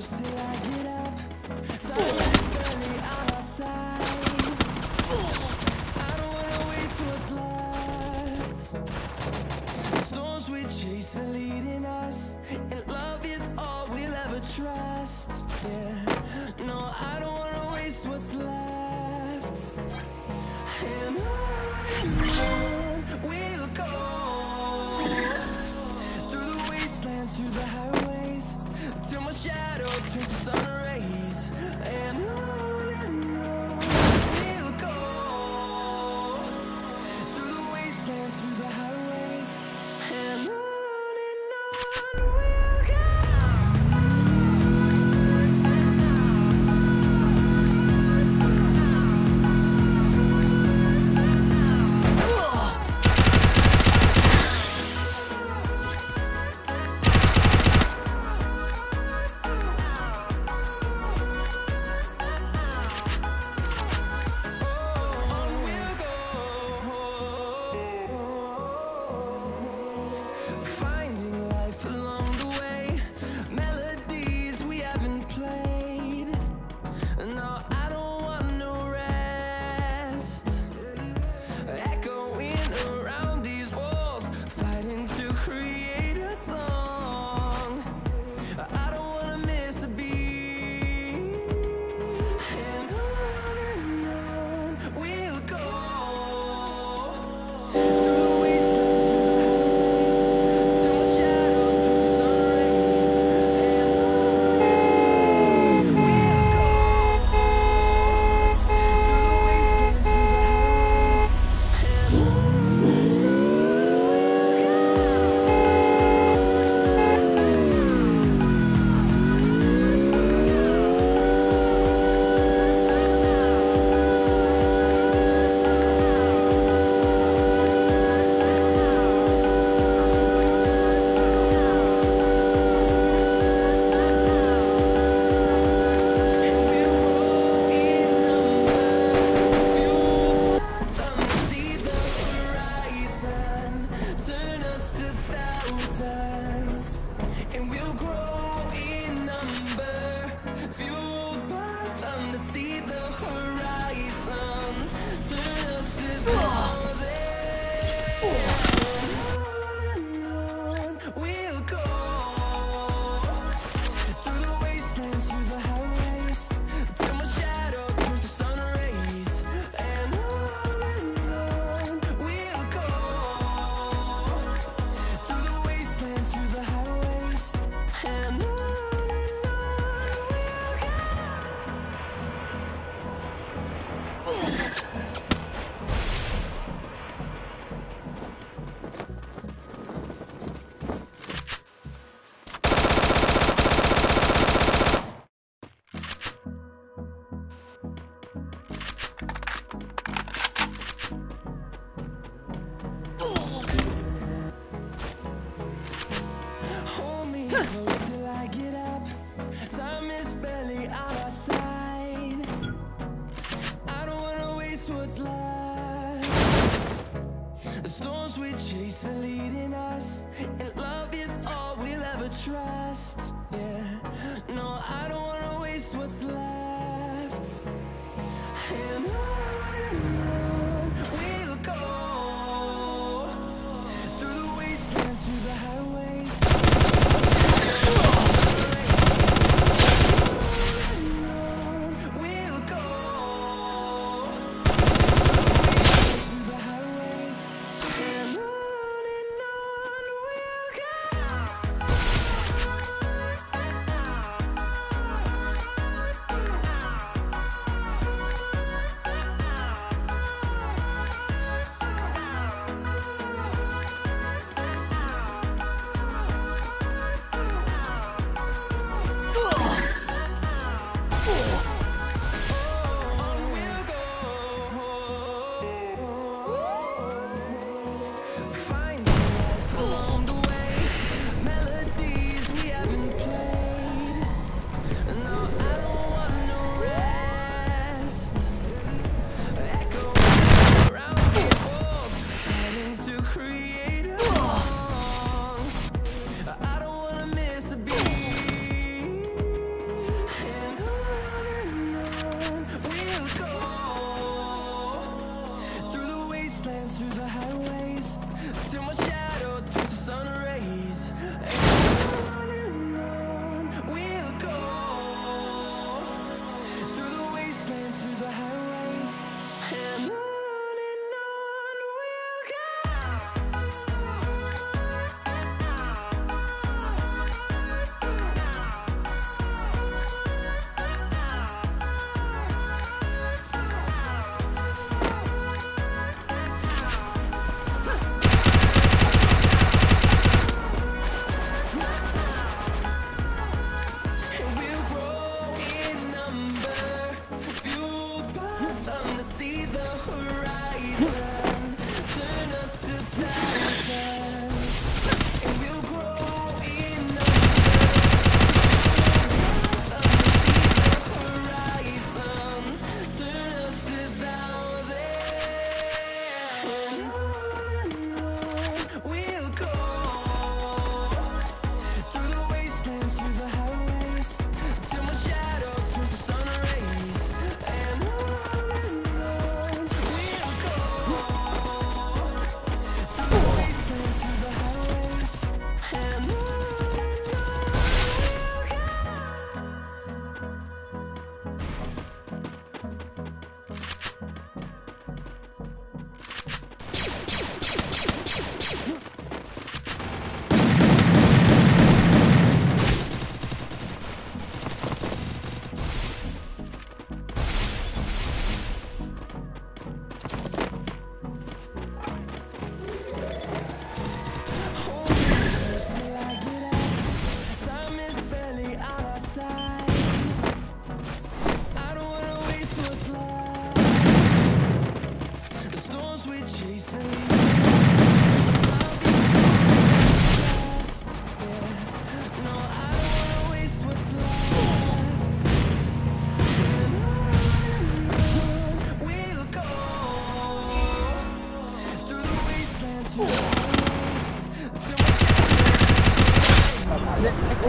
close 哼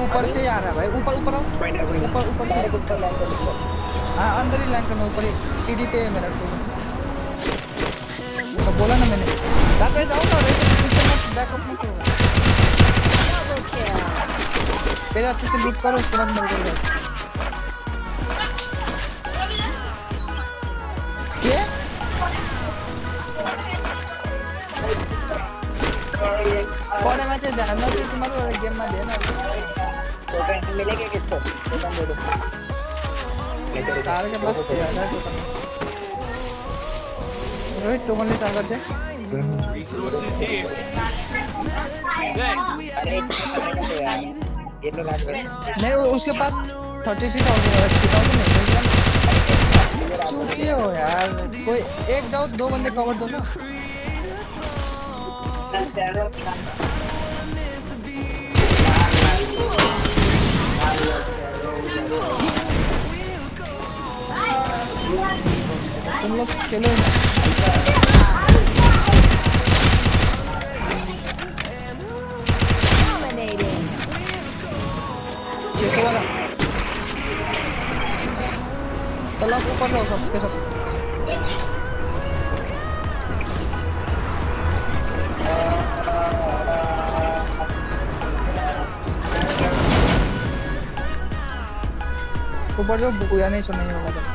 ऊपर से आ रहा है भाई। ऊपर ऊपर ऊपर ऊपर से। हाँ अंदर ही लैंड करना ऊपर ही। सीढ़ी पे है मेरा तो। तो बोला ना मैंने। बैक जाओ ना रे पीछे मत बैकअप मत करो। पहले अच्छे से लूट करो उसके बाद मेरे जाओ मैच जानना थे तुम्हारे और गेम में देना टोकन मिलेगा किसको टोकन दे दो सारे के पास 6000 टोकन रोहित टोकन ले सर्वर से? रिसोर्सेज हियर नहीं उसके पास 33000 है। तो चूतिए हो यार, कोई एक जाओ, दो बंदे कवर दो ना। That's तुम लोग खेलो वाला। आप ऊपर जाओ सब के सब ऊपर जो बुया नहीं सुनना ही होगा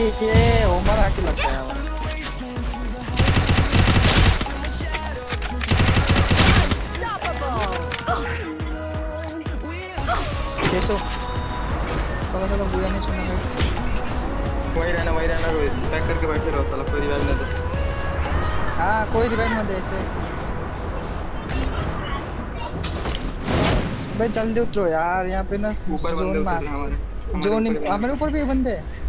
ये ओमर आके लगता है हमारा। सौ चलो चलो बुया नहीं सुनना guys। वही रहना वही रहना रोहित पैक करके बैठे रहो कोई रिवाइव ना दे हाँ कोई रिवाइव मत दे ऐसे। भाई जल्दी उतरो यार यहाँ पे ना जोन मार जोन हमारे ऊपर भी बंदे। हाँ।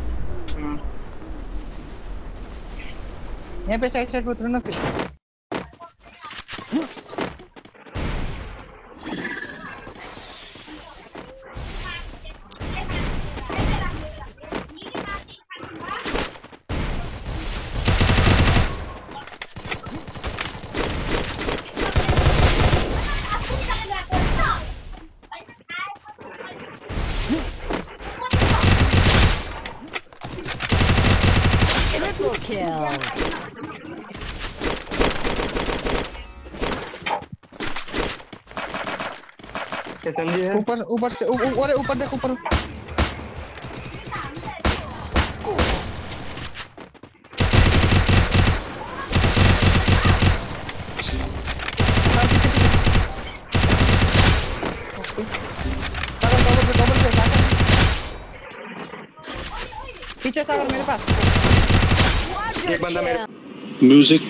यहाँ पे साइड साइड पे उतरो ना फिर SMG है ऊपर ऊपर से ऊ- ऊ- अरे ऊपर देख ऊपर सागर पीछे, पीछे। ओके। सागर कवर पे कवर पे सागर पीछे सागर मेरे पास एक बंदा मेरे Music.